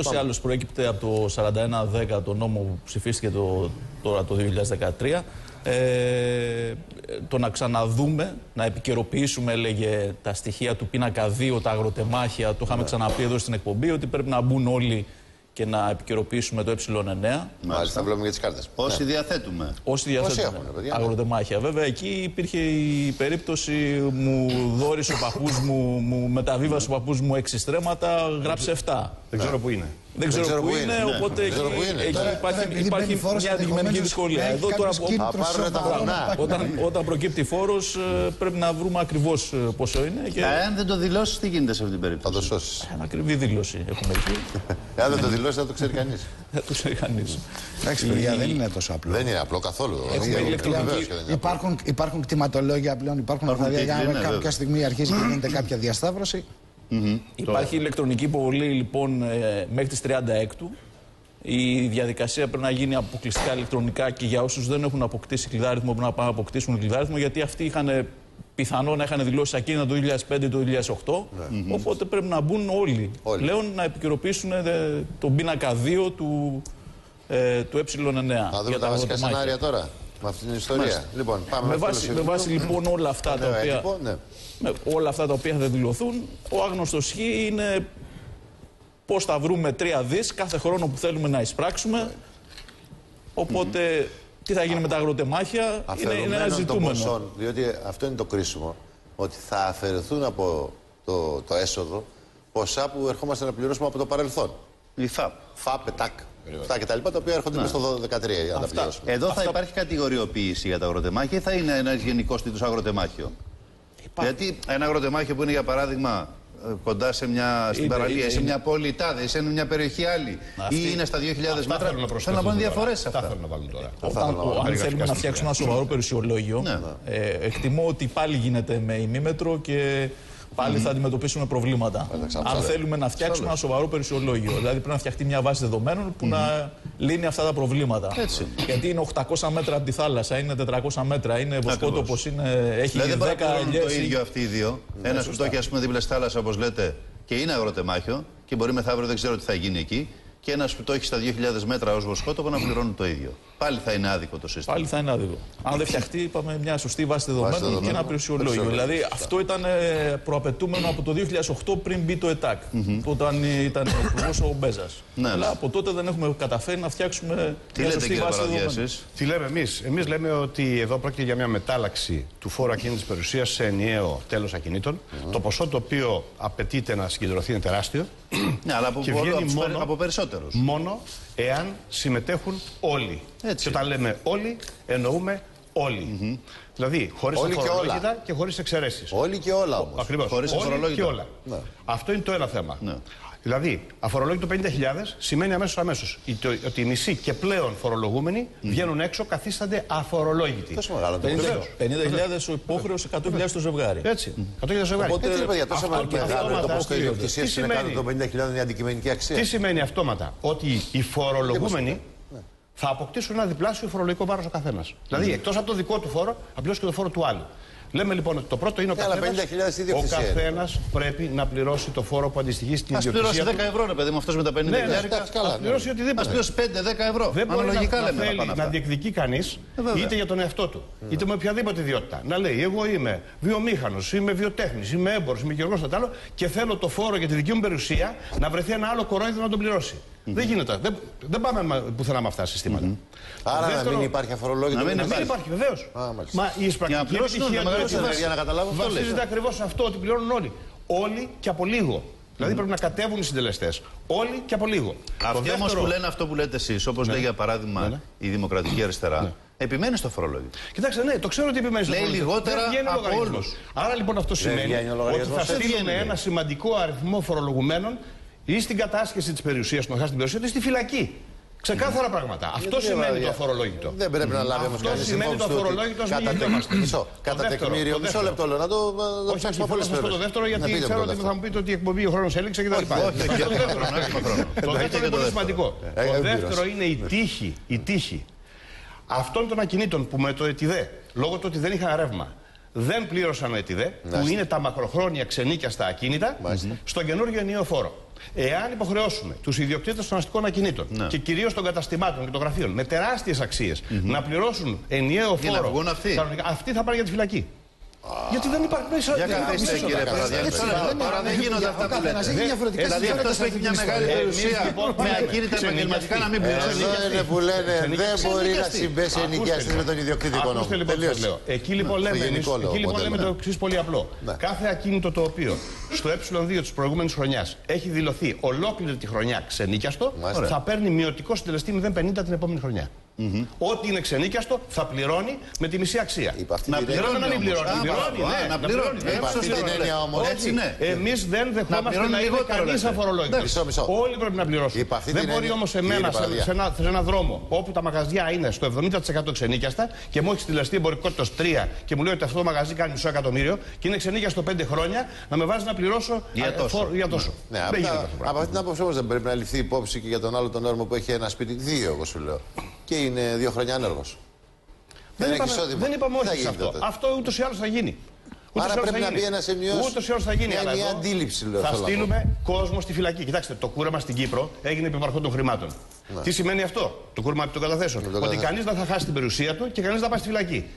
Ούτως ή άλλως προέκυπτε από το 4110 το νόμο που ψηφίστηκε το, τώρα το 2013. Ε, το να ξαναδούμε, να επικαιροποιήσουμε, έλεγε, τα στοιχεία του πίνακα 2, τα αγροτεμάχια. Το είχαμε ξαναπεί εδώ στην εκπομπή ότι πρέπει να μπουν όλοι και να επικαιροποιήσουμε το ε9. Μάλιστα, βλέπουμε για τις κάρτες. Όσοι διαθέτουμε. Όσοι διαθέτουμε. έχουν, παιδιά, ναι. αγροτεμάχια. Βέβαια, εκεί υπήρχε η περίπτωση μου δόρισε ο παππούς μου, μου μεταβίβασε ο παππούς μου έξι στρέμματα, γράψε 7. Δεν ξέρω που είναι. Δεν ξέρω, πού είναι, οπότε ξέρω εκεί, πού είναι. εκεί Τώρα, υπάρχει, επειδή υπάρχει μπαίνει φόρος, μια αντικειμενική ενδεχομένως δυσκολία. έχει Εδώ τώρα κάποιος που- κίνητρος Θα πάρουν τα σοβαρό βουνά. να πάει όταν, κανένα. όταν προκύπτει φόρος, πρέπει να βρούμε ακριβώς πόσο είναι και Αν δεν το δηλώσεις, τι γίνεται σε αυτή την Θα περίπτωση. το σώσεις. ένα ακριβή δήλωση έχουμε εκεί. Αν δεν το δηλώσεις, δεν το ξέρει κανείς. Δεν το ξέρει κανείς. Εντάξει, παιδιά, δεν είναι τόσο απλό. Δεν είναι απλό καθόλου. Έχουμε Βεβαίως ηλεκτρονική- και δεν είναι απλό. Υπάρχουν, υπάρχουν κτηματολόγια πλέον, υπάρχουν Υπάρχουν αυτά. Για τίτλοι, να ναι, κάποια βέβαια. στιγμή αρχίζει και γίνεται κάποια διασταύρωση. Υπάρχει ηλεκτρονική υποβολή λοιπόν ε, μέχρι τις 36 Η διαδικασία πρέπει να γίνει αποκλειστικά ηλεκτρονικά και για όσους δεν έχουν αποκτήσει κλειδάριθμο πρέπει να πάνε να αποκτήσουν κλειδάριθμο γιατί αυτοί είχαν πιθανό να είχαν δηλώσει ακίνητα το 2005 το 2008. Οπότε πρέπει να μπουν όλοι, Όλοι. πλέον να επικαιροποιήσουν ε, τον πίνακα 2 του, ε, του ε9. Να δούμε για τα βασικά αγροτεμάχια. σενάρια τώρα. Με αυτή την ιστορία. Λοιπόν, πάμε Με στο βάση, τέλος με του βάση λοιπόν όλα αυτά τα νέο οποία. έντυπο, ναι. με όλα αυτά τα οποία θα δηλωθούν, ο άγνωστος χ είναι πώς θα βρούμε τρία δις κάθε χρόνο που θέλουμε να εισπράξουμε. Οπότε, τι θα γίνει με τα αγροτεμάχια είναι, είναι ένα Αφαιρουμένων των ζητούμενο. ποσών, διότι αυτό είναι το κρίσιμο, ότι θα αφαιρεθούν από το, το έσοδο ποσά που ερχόμαστε να πληρώσουμε από το παρελθόν. Η ΦΑΠ. ΦΑΠ, ΤΑΚ, αυτά και τα λοιπά, τα οποία έρχονται Ναι. μέσα στο 2013 για να τα πληρώσουμε. Εδώ θα υπάρχει κατηγοριοποίηση για τα αγροτεμάχια ή θα είναι ένας γενικός τίτλος αγροτεμάχιο; Γιατί ένα αγροτεμάχιο που είναι για παράδειγμα ε, κοντά σε μια, στην Είναι- παραλία, είναι- ή σε μια πόλη τάδε, ή σε μια περιοχή άλλη, Αυτή- ή είναι στα 2.000 μέτρα, Θέλουν να θέλουν να πάνε διαφορές σε Αυτά αυτά. θέλουν να βάλουν τώρα. Όταν, ο- αν θέλουμε να φτιάξουμε ένα σοβαρό περιουσιολόγιο, Ναι. ε, εκτιμώ ότι πάλι γίνεται με ημίμετρο και πάλι θα αντιμετωπίσουμε προβλήματα. Αν θέλουμε να φτιάξουμε ένα σοβαρό περιουσιολόγιο, δηλαδή πρέπει να φτιαχτεί μια βάση δεδομένων που να λύνει αυτά τα προβλήματα. Έτσι. Γιατί είναι 800 μέτρα από τη θάλασσα, είναι 400 μέτρα, είναι βοσκότοπος, είναι, έχει Δηλαδή δεν 10 παραπληρώνουν το ελιές, ίδιο αυτοί οι δύο. Ένα που το έχει, ας πούμε, δίπλα στη θάλασσα, όπως λέτε, και είναι αγροτεμάχιο, και μπορεί μεθαύριο δεν ξέρω τι θα γίνει εκεί. Και ένας που το έχει στα 2.000 μέτρα ως βοσκότοπο να πληρώνουν το ίδιο. Πάλι θα είναι άδικο το σύστημα. Πάλι θα είναι άδικο. Αν δεν φτιαχτεί, είπαμε μια σωστή βάση δεδομένων και δεδομένων. ένα περιουσιολόγιο. Περιουσιολόγιο, Δηλαδή αυτό ήταν ε, προαπαιτούμενο από το 2008 πριν μπει το ΕΤΑΚ. Όταν ήταν υπουργός ο Μπέζας. Ναι, Αλλά ναι. από τότε δεν έχουμε καταφέρει να φτιάξουμε Τι μια λέτε σωστή κύριε βάση Παραδιά δεδομένων. εσείς; Τι λέμε εμείς; Εμείς λέμε ότι εδώ πρόκειται για μια μετάλλαξη του φόρου ακίνητης περιουσίας σε ενιαίο τέλος ακινήτων. Το ποσό το οποίο απαιτείται να συγκεντρωθεί είναι τεράστιο. Ναι, αλλά από, Και από, βγαίνει από, μόνο- από περισσότερους. μόνο εάν συμμετέχουν όλοι. Έτσι. Και όταν λέμε όλοι, εννοούμε όλοι. Δηλαδή, χωρίς Όλοι και αφορολόγητα και χωρίς εξαιρέσεις. Όλοι και όλα όμως. Ακριβώς. Χωρίς Όλοι αφορολόγητο. και όλα. Αυτό είναι το ένα θέμα. Ναι. Δηλαδή, αφορολόγητο 50.000 σημαίνει αμέσως αμέσως ότι οι μισοί και πλέον φορολογούμενοι βγαίνουν έξω, καθίστανται αφορολόγητοι. Τόσο μεγάλο το 50 Βεβαίως. 50.000 ο υπόχρεος, 100.000 το ζευγάρι. Έτσι. 100.000 ζευγάρι. Οπότε, έτσι, παιδιά, τόσο αυτό- μεγάλο αυτόματα το ποσό αστείο. ιδιοκτησία Τι είναι κάτω σημαίνει; των 50.000 είναι αντικειμενική αξία. Τι σημαίνει αυτόματα, ότι οι φορολογούμενοι θα αποκτήσουν ένα διπλάσιο φορολογικό βάρος ο καθένας. Δηλαδή, εκτός από το δικό του φόρο, θα πληρώσει και το φόρο του άλλου. Λέμε λοιπόν ότι το πρώτο είναι ο Ναι, αλλά καθένας. 50.000 Ο ιδιοκτησία είναι; καθένας πρέπει να πληρώσει το φόρο που αντιστοιχεί στην Α πληρώσει ιδιοκτησία 10 του. ευρώ, ρε παιδί μου, αυτός με τα 50 Ναι, ναι, χιλιάρικα. εντάξει, καλά, Ας ναι. πληρώσει Α οτιδήποτε. πληρώσει 5-10 ευρώ. Δεν μπορεί Αναλογικά να, λέμε να να θέλει πάνε να αυτά. διεκδικεί κανείς βέβαια. είτε για τον εαυτό του, είτε με οποιαδήποτε ιδιότητα. Να λέει: Εγώ είμαι βιομήχανος, είμαι βιοτέχνης, είμαι έμπορος, είμαι γεωργός, το άλλο και θέλω το φόρο για τη δική μου περιουσία να βρεθεί ένα άλλο κορόιδο να τον πληρώσει. Δεν γίνεται. Δεν, δεν πάμε μα- πουθενά με αυτά τα συστήματα. Άρα να Δεύτερο- μην υπάρχει αφορολόγητο. Να μην Να μην υπάρχει. υπάρχει, βεβαίως. Α, μάλιστα. Μα η Για να εισπρακτική πληρώσουν επιτυχία τα μεγάλα του τσιφρά, Έλληνα για να καταλάβω αυτό λες. βασίζεται ακριβώς σε αυτό ότι πληρώνουν όλοι. Όλοι και από λίγο. Δηλαδή πρέπει να κατέβουν οι συντελεστές. Όλοι και από λίγο. Το Αυτοί όμως δεύτερο- που λένε αυτό που λέτε εσείς, όπως λέει για παράδειγμα Ναι, ναι. η Δημοκρατική Αριστερά, επιμένει στο φορολόγιο. Κοιτάξτε, ναι, το ξέρω ότι επιμένει στο Λέει φορολογικό. λιγότερα Δεν βγαίνει ο από λογαριασμός. όλους. Άρα λοιπόν αυτό σημαίνει βγαίνει ο ότι λογαριασμός. θα Δεν στείλουμε βγαίνει. ένα σημαντικό αριθμό φορολογουμένων ή στην κατάσχεση τη περιουσία του, να χάσει την περιουσία του, ή στη φυλακή. Ξεκάθαρα πράγματα. Αυτό Γιατί, σημαίνει βέβαια, το αφορολόγητο. Δεν πρέπει να λάβει όμω Αυτό κανεί σημαίνει το αφορολόγητο, ας μην Κατά γινόμαστε. τεκμήριο. Μισό. Το Κατά δεύτερο, τεκμήριο. το Μισό δεύτερο. λεπτό λέω. Να το να το Όχι, όχι, ψάξουμε θέλω πολλέ να σα πω το δεύτερο, γιατί πείτε ξέρω το ότι δεύτερο. θα μου πείτε ότι η εκπομπή ο χρόνο έληξε κτλ. όχι, όχι, Αυτό όχι, το δεύτερο. όχι, έχουμε χρόνο. Το Εντάξει, δεύτερο και είναι το πολύ δεύτερο. σημαντικό. Ε, Το έμπειρος. δεύτερο είναι η τύχη, η τύχη αυτών των ακινήτων που με το ΕΤΙΔΕ, λόγω του ότι δεν είχαν ρεύμα, δεν πλήρωσαν ΕΤΙΔΕ, που είναι τα μακροχρόνια ξενίκια στα ακίνητα, στον καινούργιο ενιαίο φόρο. Εάν υποχρεώσουμε τους ιδιοκτήτες των αστικών ακινήτων Ναι. και κυρίως των καταστημάτων και των γραφείων με τεράστιες αξίες να πληρώσουν ενιαίο Για να φόρο. βγουν αυτοί; κανονικά, αυτοί θα πάνε για τη φυλακή. Γιατί δεν υπάρχει μέσα. Για δεν καθίστε υπάρχει κύριε μέσα. Παραδιάκη. Έτσι, Τώρα- δεν Τώρα είναι- δεν γίνονται ο αυτά που καθένας λέτε. έχει διαφορετικές Δηλαδή αυτό ιδιότητες που έχει μια αυτή τη μεγάλη στιγμή. περιουσία Εμείς, λοιπόν, με με ακίνητα επαγγελματικά να μην πληρώσει. Εδώ είναι που λένε δεν μπορεί να συμπέσει Ακούστε, ενοικιαστής με τον ιδιοκτήτη Ακούστε οικονόμου. λοιπόν τι σας Τελείωσε. λέω. Εκεί λοιπόν λέμε, εμείς- γενικό εκεί λοιπόν μοντέλο, λέμε ναι. το εξής πολύ απλό. Ναι. Κάθε ακίνητο το οποίο στο ε2 της προηγούμενης χρονιάς έχει δηλωθεί ολόκληρη τη χρονιά ξενίκιαστο, Μάλιστα. θα παίρνει μειωτικό συντελεστή 0,50 την επόμενη χρονιά. Ό,τι είναι ξενίκιαστο θα πληρώνει με τη μισή αξία. Υπ' αυτή Να την πληρώνει να μην όμως. πληρώνει. Α, πληρώνει, μπράβο, ναι, α, να πληρώνει. ναι, Υπ' αυτή σωστά την το έννοια λέτε. όμως. Έτσι ναι. Εμείς δεν δεχόμαστε πληρώνει να είναι λιγότερο, κανείς λέτε. αφορολόγητος. Μισό, μισό. Όλοι πρέπει να πληρώσουν. Υπ' αυτή Δεν την μπορεί έννοια- όμως Κύριε εμένα σε, Παραδιά. σε, ένα, σε ένα δρόμο όπου τα μαγαζιά είναι στο 70% ξενίκιαστα και μου έχει στηλεστεί εμπορικότητα 3 και μου λέει ότι αυτό το μαγαζί κάνει μισό εκατομμύριο και είναι ξενίκιαστο 5 χρόνια να με βάζεις να πληρώσω Για ε, τόσο. φόρο- για τόσο. Ναι, δεν από, γίνεται τα- αυτό το πράγμα. από αυτή την άποψη όμω δεν πρέπει να ληφθεί υπόψη και για τον άλλο τον όρμο που έχει ένα σπίτι, δύο εγώ σου λέω. Και είναι δύο χρόνια άνεργος. Δεν, έχει είπαμε, εισόδημα. δεν είπαμε Τι θα όχι σε γίνει αυτό. τότε; Αυτό ούτως ή άλλως θα γίνει. Ούτως Άρα ή άλλως πρέπει θα να γίνει. μπει ένας σημείο- Ούτως ή άλλως θα γίνει. μια αλλά ενιαία εδώ αντίληψη, λέω, Θα θέλω να πω. στείλουμε κόσμο στη φυλακή. Κοιτάξτε, το κούρεμα στην Κύπρο έγινε επί υπαρχών των χρημάτων. Τι σημαίνει αυτό, το κούρεμα επί των καταθέσεων. Ναι. των Ότι καταθέσεων. κανείς δεν θα χάσει την περιουσία του και κανείς δεν θα πάει στη φυλακή.